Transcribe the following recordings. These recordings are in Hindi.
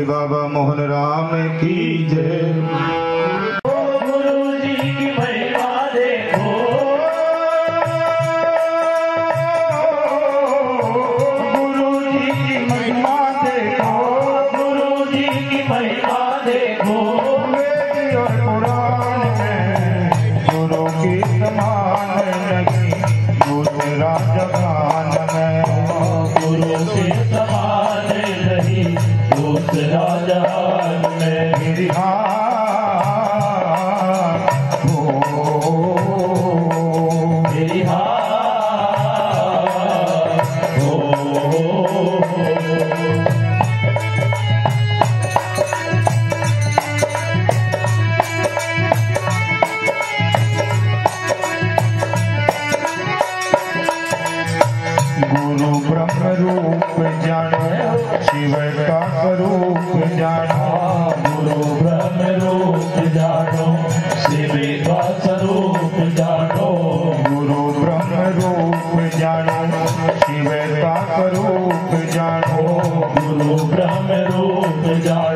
बाबा मोहन राम की जय। Radha रूप जानो, गुरु ब्रह्म रूप जानो शिवेदा स्वरूप जानो गुरु ब्रह्म रूप जानो शिवेदा स्वरूप जानो, गुरु ब्रह्म रूप जानो।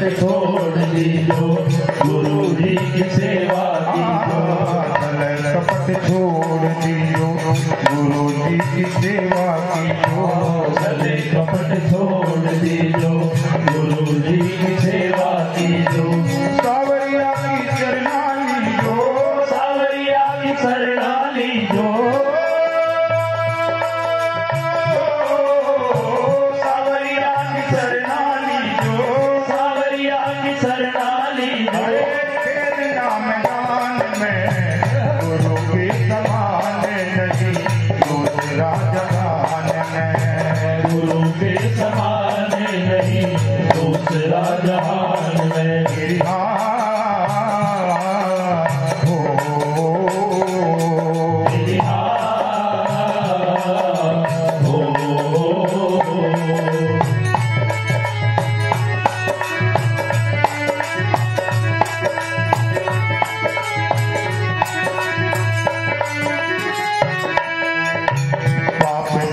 मत छोड़ दीजो गुरु जी की छोड़ दीजो गुरु जी की कपट छोड़ दीजो जहान में दूसरा जहान में। गिरिहान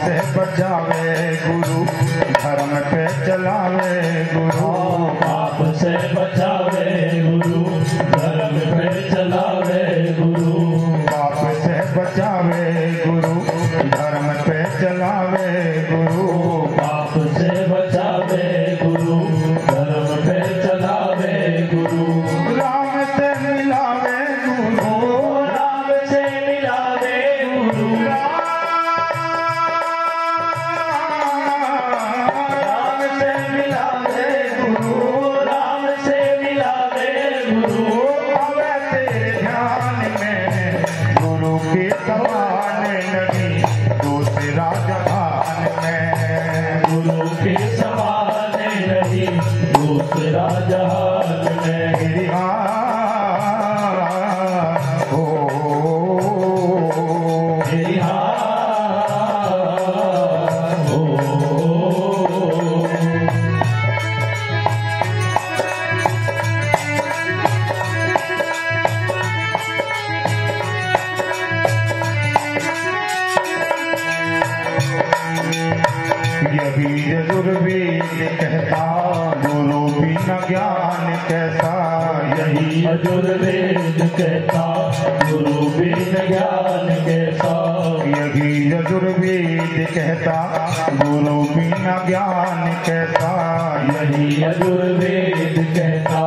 से बचावे गुरु धर्म पे चलावे गुरु। हाँ, पाप से बचावे गुरु धर्म पे चलावे गुरु। पाप से बचावे गुरु धर्म पे चलावे यही दुर्वेद कहता गुरु बिना ज्ञान कैसा? यही दुर्वेद कहता गुरु बिना ज्ञान कैसा? यही दुर्वेद कहता गुरु बिना ज्ञान कैसा? यही दुर्वेद कहता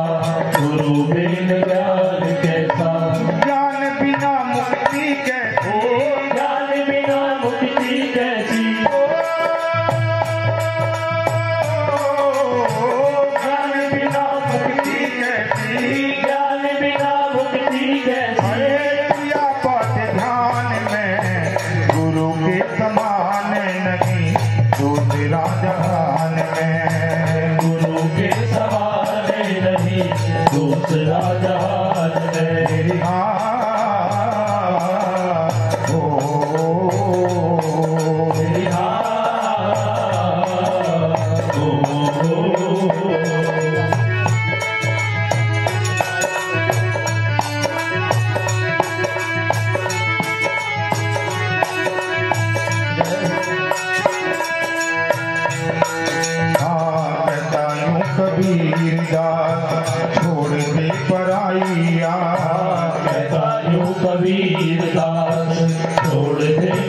गुरु बिना ज्ञान के समान नहीं दूसरा जहान में।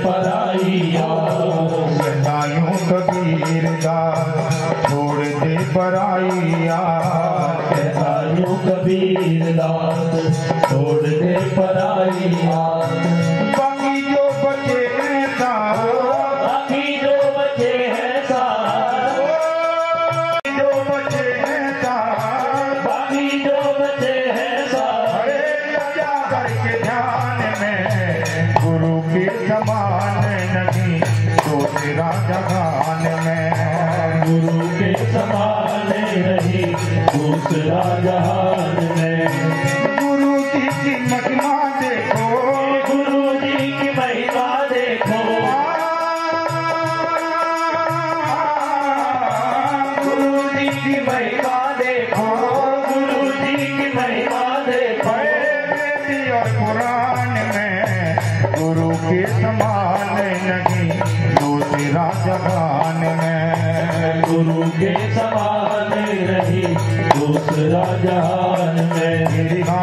पराइया बतायूं कबीर दास छोड़ दे पराइया। कहता कबीर दास छोड़ दे पराइया। बाकी जो बचे हैं समान नहीं तो तेरा जहान में गुरु के समान नहीं दूसरा जहान में समान नहीं जो तेरा जहान में गुरु के समान नहीं दूसरा जहान में गिरिहा